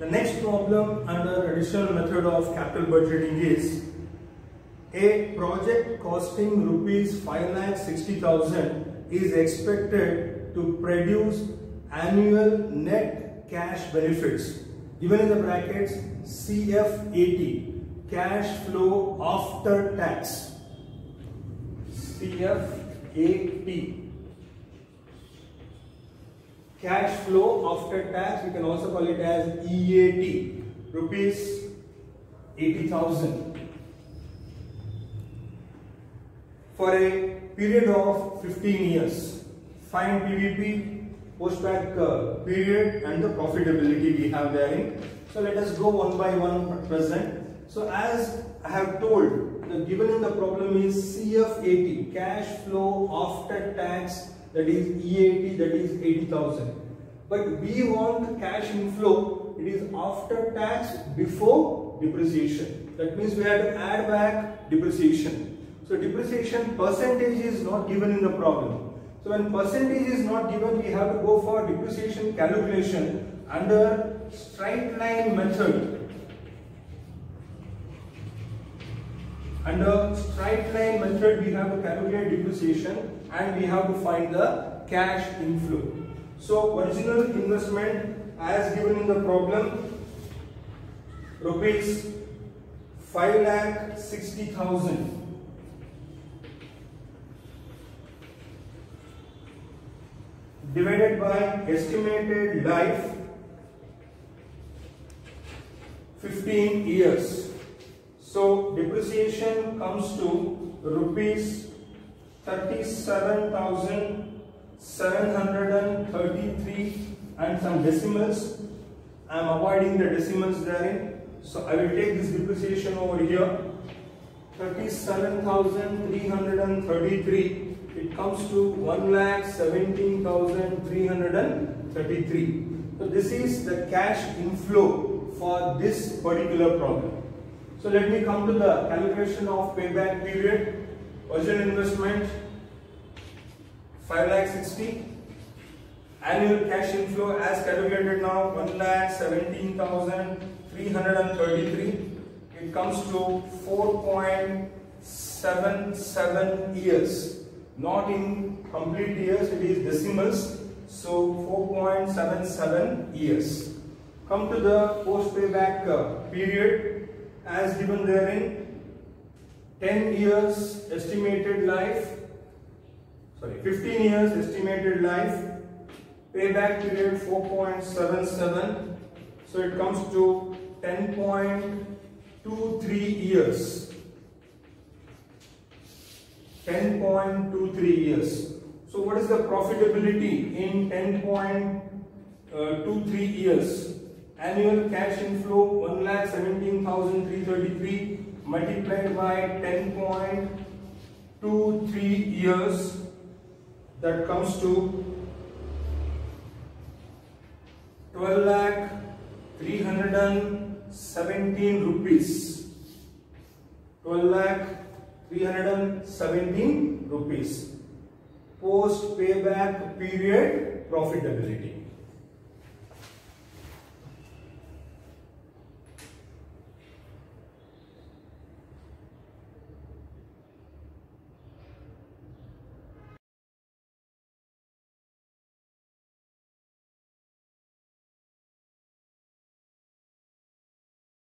The next problem under additional method of capital budgeting is a project costing rupees 5 lakh 60,000 is expected to produce annual net cash benefits given in the brackets CFAT cash flow after tax. CFAT cash flow after tax we can also call it as EAT rupees 80,000 for a period of 15 years find PBP post-back uh, period and the profitability we have therein. So let us go one by one present. So as I have told the given in the problem is CFAT cash flow after tax that is EAT that is 80,000 but we want cash inflow. It is after tax before depreciation. That means we have to add back depreciation. So depreciation percentage is not given in the problem. So when percentage is not given we have to go for depreciation calculation under straight line method Under straight line method, we have to calculate depreciation and we have to find the cash inflow. So original investment as given in the problem, rupees 5 lakh 60,000. divided by estimated life 15 years depreciation comes to rupees 37,733 and some decimals. I am avoiding the decimals therein. So I will take this depreciation over here. 37,333. It comes to 1,17,333. So this is the cash inflow for this particular problem. So let me come to the calculation of payback period. Original investment 5 lakh 60. Annual cash inflow as calculated now 1 lakh 17,333. It comes to 4.77 years. Not in complete years, it is decimals. So 4.77 years. Come to the post payback uh, period as given therein 10 years estimated life sorry 15 years estimated life payback period 4.77 so it comes to 10.23 years. 10.23 years. So what is the profitability in 10.23 uh, years annual cash inflow 1,17,333 multiplied by 10.23 years. That comes to 12 lakh 317 rupees. 12 lakh 317 rupees. Post payback period profitability